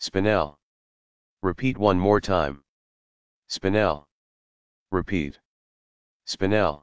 Spinel. Repeat one more time. Spinel. Repeat. Spinel.